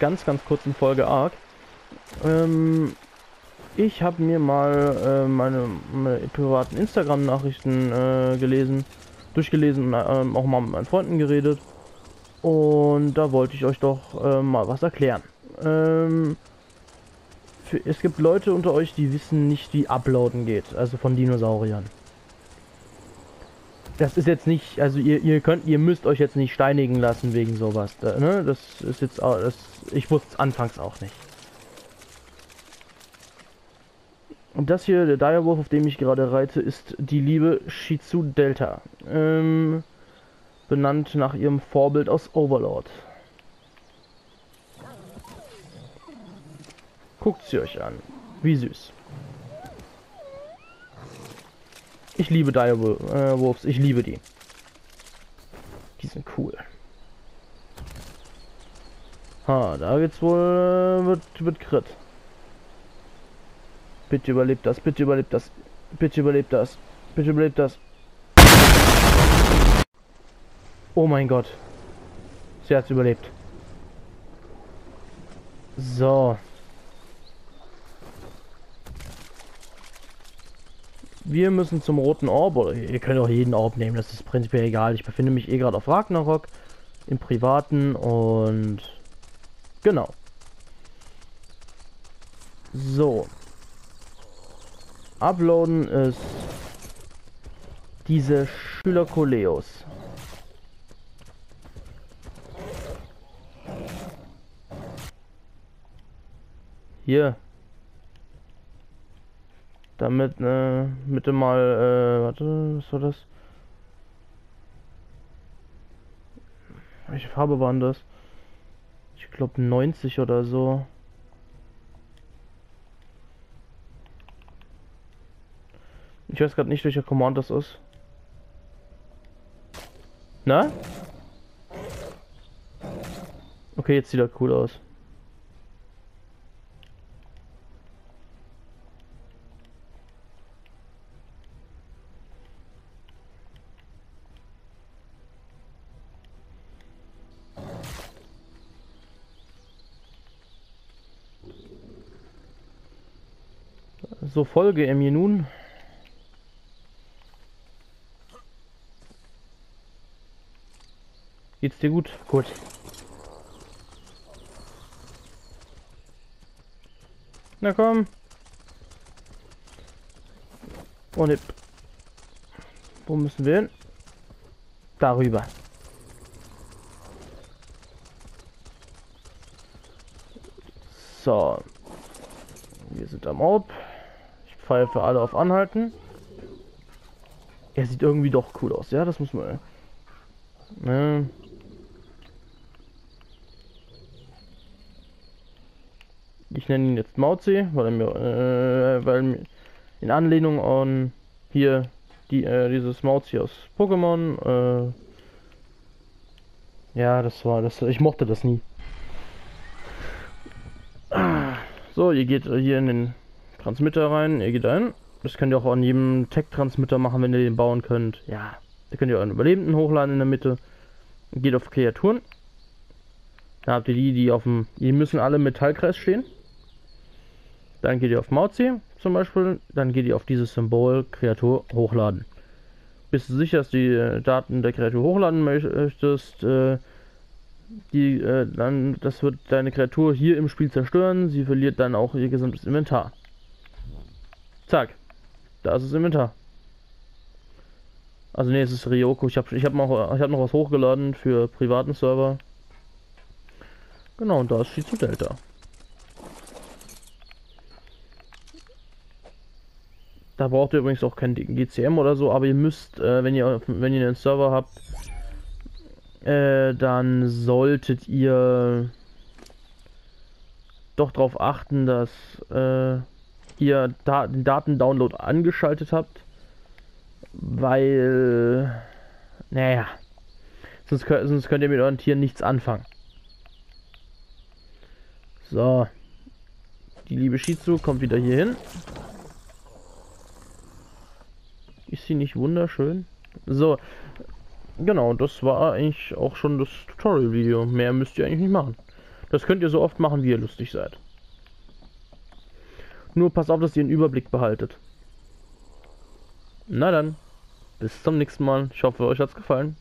ganz, ganz kurzen Folge Arc. Ähm, ich habe mir mal äh, meine, meine, privaten Instagram-Nachrichten äh, gelesen, durchgelesen und äh, auch mal mit meinen Freunden geredet. Und da wollte ich euch doch äh, mal was erklären. Ähm, für, es gibt Leute unter euch, die wissen nicht, wie Uploaden geht, also von Dinosauriern. Das ist jetzt nicht, also ihr, ihr könnt, ihr müsst euch jetzt nicht steinigen lassen wegen sowas. Da, ne? Das ist jetzt, auch, das, ich wusste es anfangs auch nicht. Und das hier, der Direwolf, auf dem ich gerade reite, ist die liebe Shizu Delta. Ähm, benannt nach ihrem Vorbild aus Overlord. Guckt sie euch an. Wie süß. Ich liebe Direwolves, ich liebe die. Die sind cool. Ha, da geht's wohl, äh, wird, wird Crit. Bitte überlebt das, bitte überlebt das, bitte überlebt das, bitte überlebt das. Oh mein Gott. Sie hat's überlebt. So. Wir müssen zum roten Orb, oder ihr könnt auch jeden Orb nehmen, das ist prinzipiell egal. Ich befinde mich eh gerade auf Ragnarok, im Privaten und genau. So. Uploaden ist diese Schüler Koleos. Hier, damit, äh, bitte mal, äh, warte, was war das? Welche Farbe waren das? Ich glaube 90 oder so. Ich weiß gerade nicht, welcher Command das ist. Na? Okay, jetzt sieht er cool aus. So, folge er mir nun. Geht's dir gut? Gut. Na komm. Und wo müssen wir hin? Darüber. So. Wir sind am Ort. Für alle auf Anhalten. Er sieht irgendwie doch cool aus, ja, das muss man. Ne. Ich nenne ihn jetzt Mauzi, weil er mir, äh, weil in Anlehnung an hier die, äh, dieses Mauzi aus Pokémon, äh, ja, das war das, ich mochte das nie. So, ihr geht hier in den Transmitter rein, ihr geht ein. Das könnt ihr auch an jedem Tech-Transmitter machen, wenn ihr den bauen könnt. Ja, da könnt ihr euren Überlebenden hochladen in der Mitte. Geht auf Kreaturen. Da habt ihr die, die auf dem. Die müssen alle im Metallkreis stehen. Dann geht ihr auf Mauzi zum Beispiel. Dann geht ihr auf dieses Symbol Kreatur hochladen. Bist du sicher, dass die Daten der Kreatur hochladen möchtest? Äh, die, äh, dann, das wird deine Kreatur hier im Spiel zerstören. Sie verliert dann auch ihr gesamtes Inventar. Zack. Da ist das Inventar. Also ne, es ist Ryoko. Ich habe ich hab noch, hab noch was hochgeladen für privaten Server. Genau, und da ist Shizu Delta. Da braucht ihr übrigens auch kein GCM oder so, aber ihr müsst, äh, wenn ihr wenn ihr einen Server habt, äh, dann solltet ihr doch darauf achten, dass äh, ihr da den Datendownload angeschaltet habt, weil, naja, sonst könnt, sonst könnt ihr mit euren Tieren nichts anfangen. So, die liebe Shizu kommt wieder hier hin. Ist sie nicht wunderschön? So, genau, das war eigentlich auch schon das Tutorial-Video. Mehr müsst ihr eigentlich nicht machen. Das könnt ihr so oft machen, wie ihr lustig seid. Nur pass auf, dass ihr einen Überblick behaltet. Na dann, bis zum nächsten Mal. Ich hoffe, euch hat's gefallen.